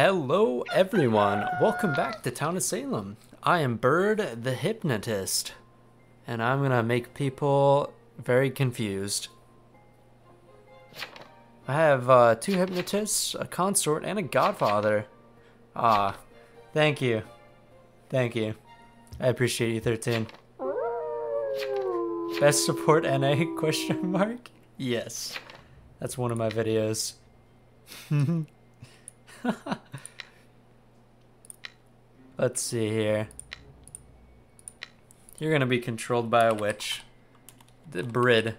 Hello, everyone. Welcome back to Town of Salem. I am Bird the Hypnotist, and I'm gonna make people very confused. I have uh, two hypnotists, a consort, and a godfather. Ah, thank you. Thank you. I appreciate you, 13. Best support NA question mark? Yes. That's one of my videos. Let's see here. You're gonna be controlled by a witch. The Brid.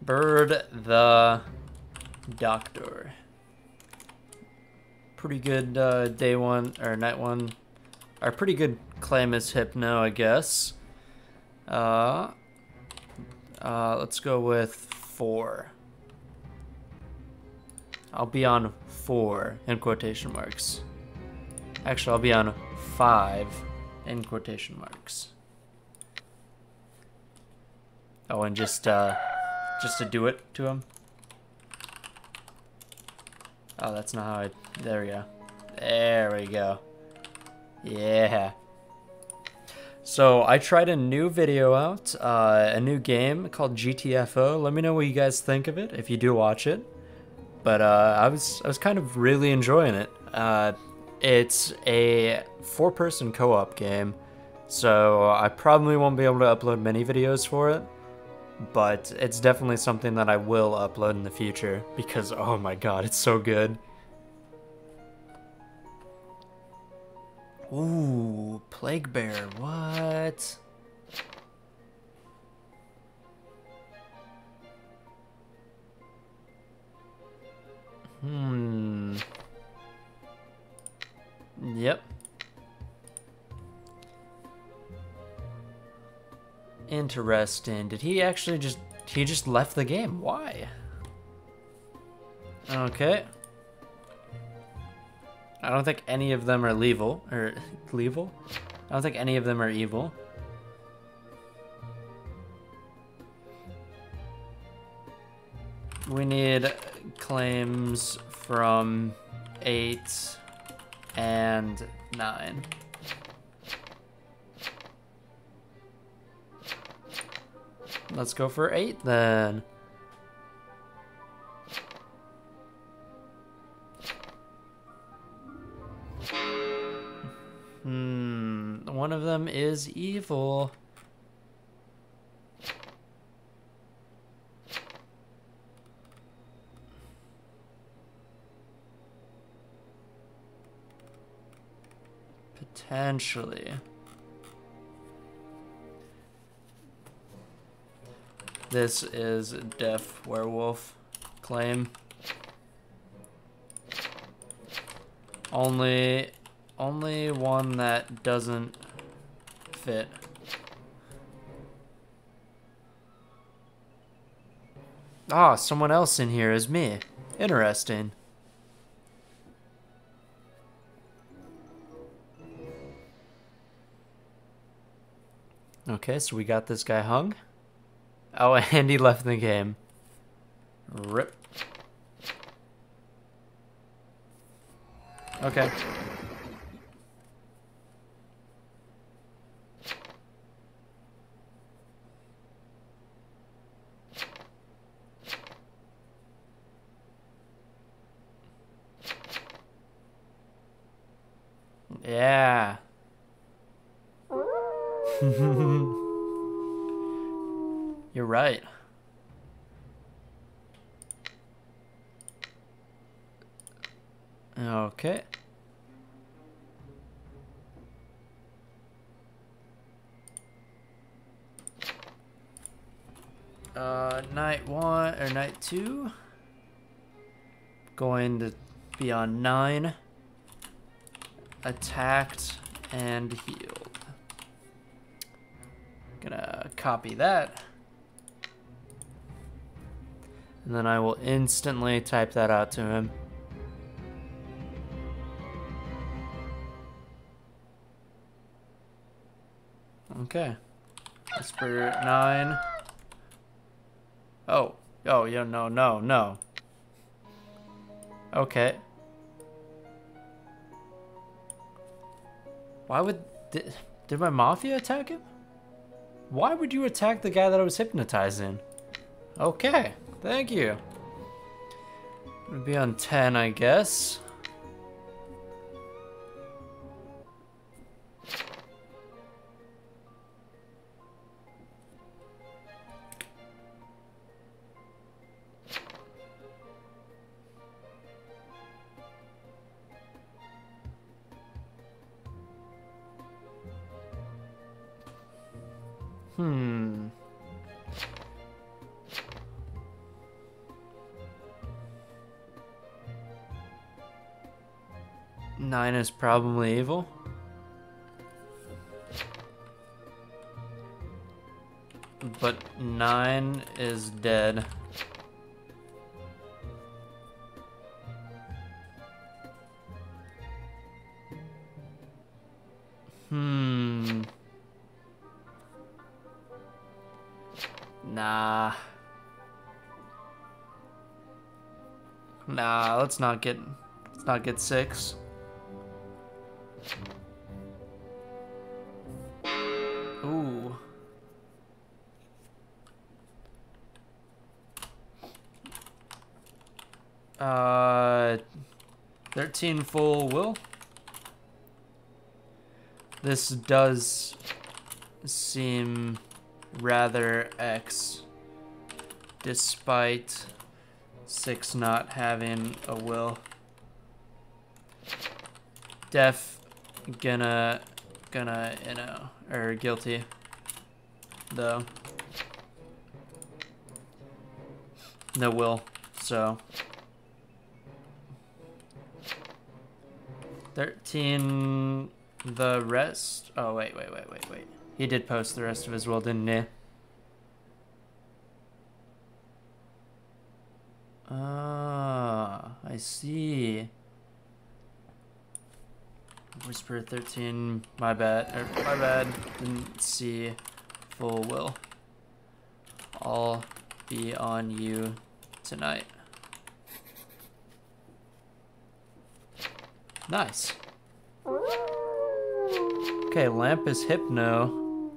Bird the Doctor. Pretty good uh, day one, or night one. Our pretty good claim as Hypno, I guess. Uh, uh, let's go with four. I'll be on four in quotation marks. Actually, I'll be on five in quotation marks. Oh, and just, uh, just to do it to him. Oh, that's not how I, there we go. There we go. Yeah. So I tried a new video out, uh, a new game called GTFO. Let me know what you guys think of it if you do watch it but uh, I was I was kind of really enjoying it. Uh, it's a four-person co-op game, so I probably won't be able to upload many videos for it, but it's definitely something that I will upload in the future because oh my god, it's so good. Ooh, Plaguebearer, what? Interesting. Did he actually just... He just left the game. Why? Okay. I don't think any of them are evil. Or... Evil? I don't think any of them are evil. We need claims from 8 and 9. Let's go for 8 then. Hmm, one of them is evil. Potentially. This is Deaf Werewolf claim. Only, only one that doesn't fit. Ah, someone else in here is me. Interesting. Okay, so we got this guy hung. Oh, and he left the game. Rip. Okay. Yeah. Right. Okay. Uh, night one or night two. Going to be on nine. Attacked and healed. Gonna copy that. And then I will instantly type that out to him. Okay. Whisper 9. Oh. Oh, yeah, no, no, no. Okay. Why would... Did, did my Mafia attack him? Why would you attack the guy that I was hypnotizing? Okay, thank you. Would be on 10, I guess. Nine is probably evil. But nine is dead. Hmm. Nah. Nah, let's not get let's not get six. Uh 13 full will. This does seem rather X, despite six not having a will. Def gonna gonna you know or guilty though. No will, so thirteen the rest. Oh wait, wait, wait, wait, wait. He did post the rest of his will, didn't he? Ah, I see. Whisper 13, my bad, er, my bad, didn't see full will. I'll be on you tonight. Nice. Okay, lamp is hypno.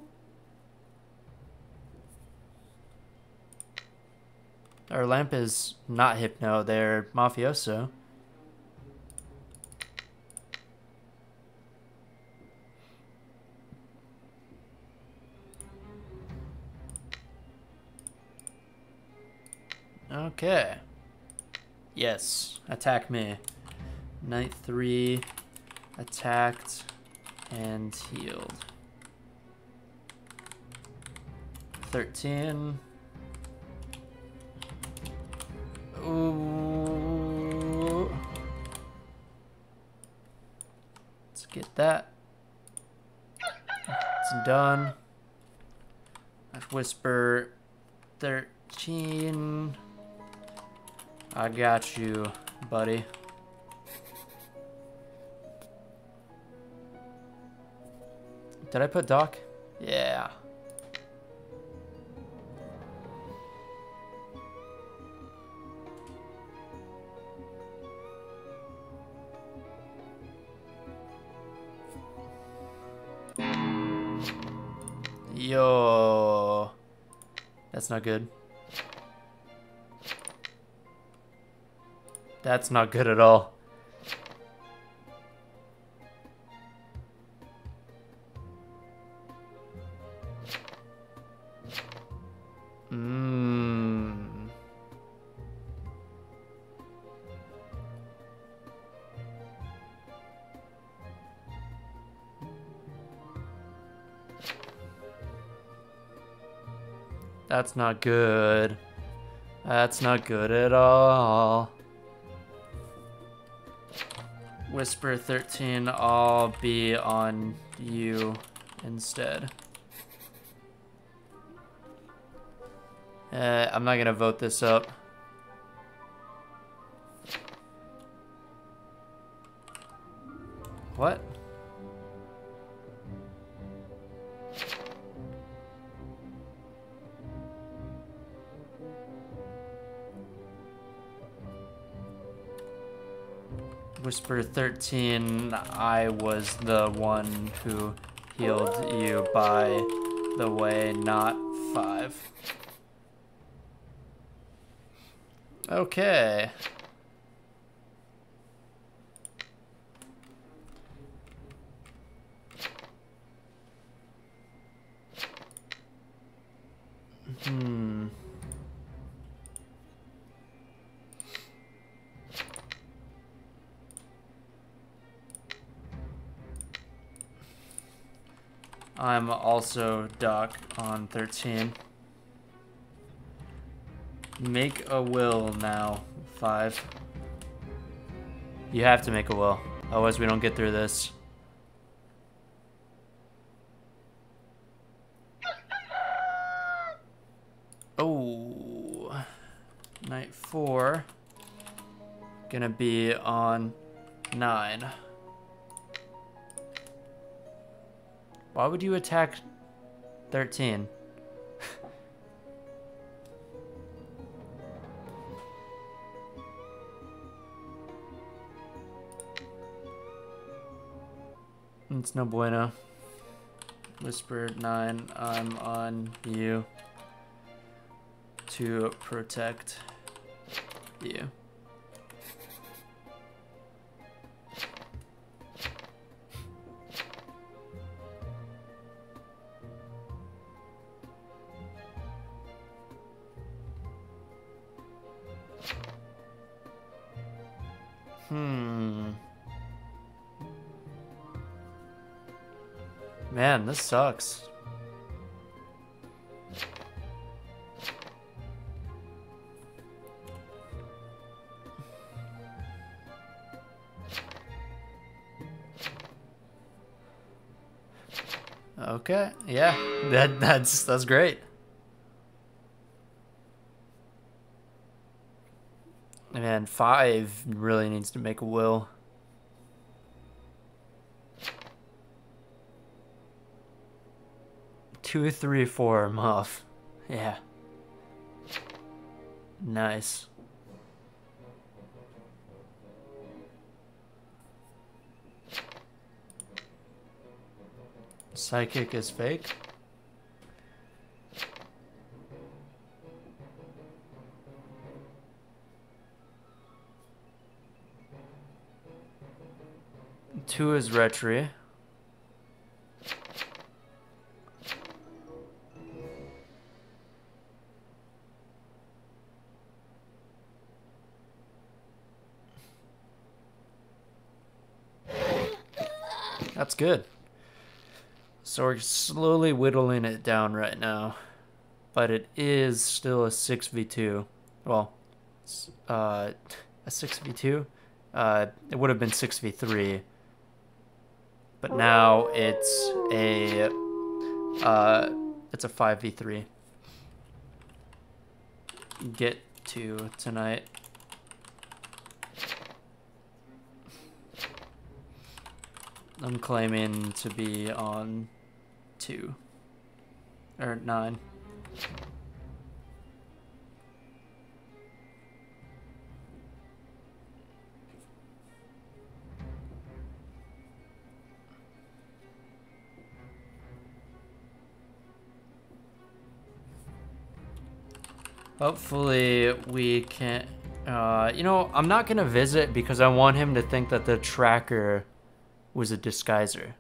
Our lamp is not hypno, they're mafioso. Okay. Yes, attack me. Night 3, attacked, and healed. 13. Ooh. Let's get that. It's done. Whisper 13. I got you, buddy. Did I put Doc? Yeah. Yo. That's not good. That's not good at all. That's not good. That's not good at all. Whisper 13, I'll be on you instead. Uh, I'm not gonna vote this up. What? Whisper 13, I was the one who healed you by the way, not 5. Okay. I'm also Doc on 13. Make a will now, 5. You have to make a will, otherwise we don't get through this. Oh, night 4. Gonna be on 9. Why would you attack 13? it's no bueno. Whisper 9, I'm on you to protect you. Man, this sucks. Okay, yeah, that that's that's great. Man, five really needs to make a will. Two, three, four, I'm. Yeah. Nice. Psychic is fake? Two is Retri. Good. So we're slowly whittling it down right now. But it is still a 6v2. Well, uh, a 6v2? Uh, it would have been 6v3 but now it's a uh, it's a 5v3 get to tonight I'm claiming to be on 2 or 9 Hopefully we can... Uh, you know, I'm not going to visit because I want him to think that the tracker was a disguiser.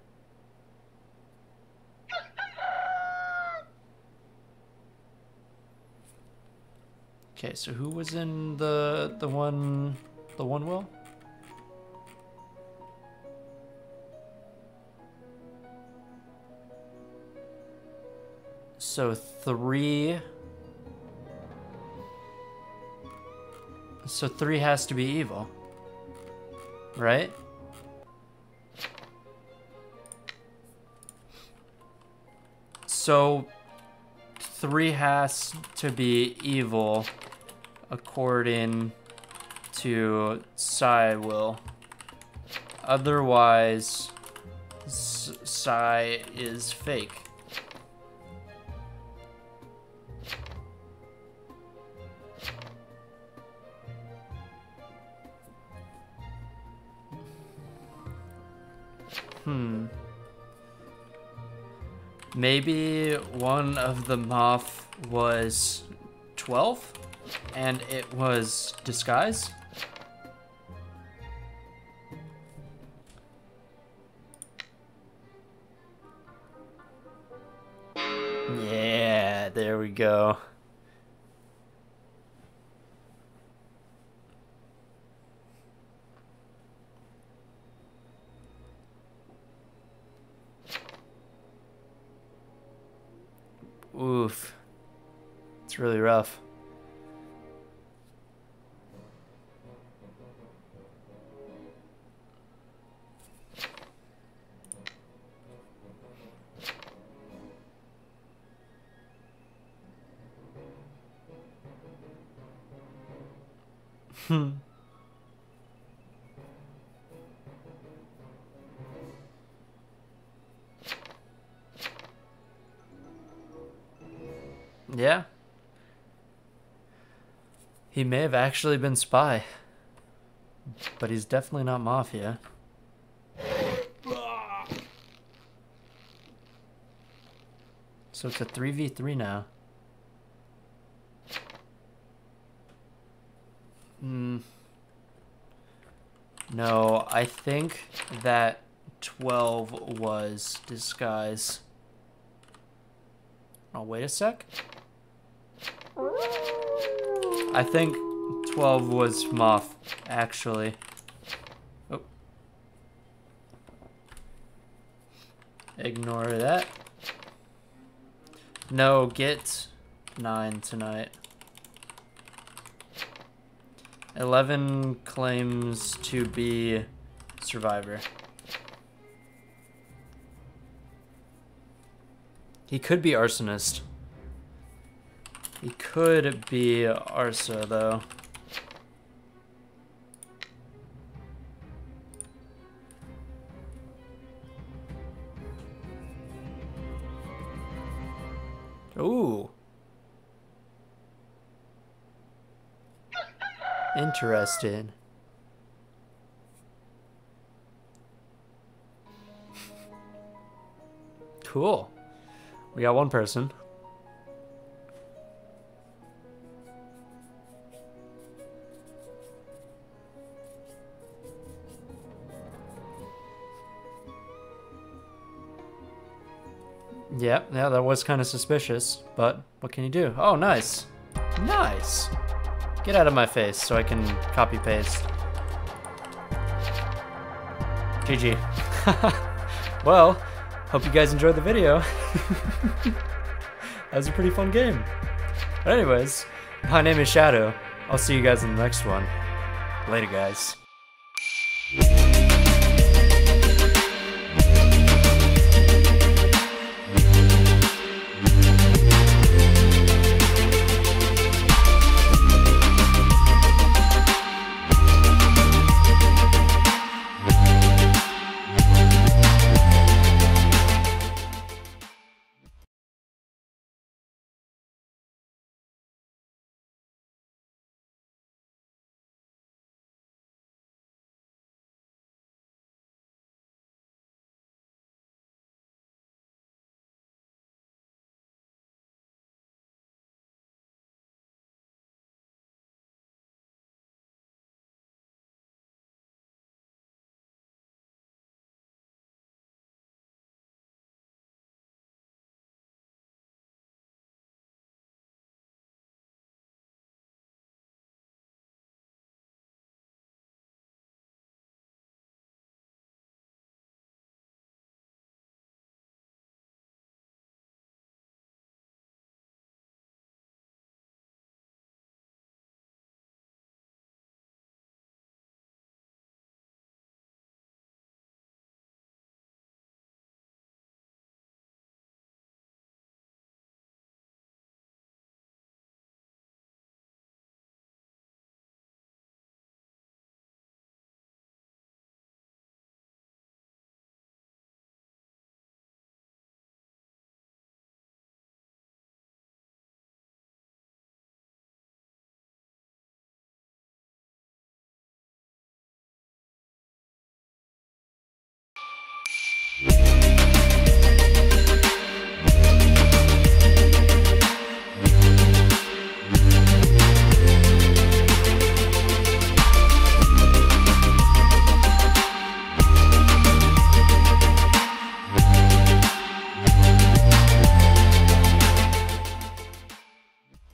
Okay, so who was in the the one the one will? So three So three has to be evil. Right? So three has to be evil according to Psy will. Otherwise, Psy is fake. Hmm. Maybe one of the moth was 12 and it was disguise? Yeah, there we go. It's really rough. Hmm. Yeah. He may have actually been spy. But he's definitely not mafia. So it's a 3v3 now. Hmm. No, I think that 12 was disguise. Oh, wait a sec. I think 12 was Moth, actually. Oh. Ignore that. No, get 9 tonight. 11 claims to be Survivor. He could be Arsonist. He could be Arsa, though. Ooh. Interesting. Cool. We got one person. Yeah, yeah, that was kind of suspicious, but what can you do? Oh, nice. Nice. Get out of my face so I can copy paste. GG. well, hope you guys enjoyed the video. that was a pretty fun game. But anyways, my name is Shadow. I'll see you guys in the next one. Later, guys.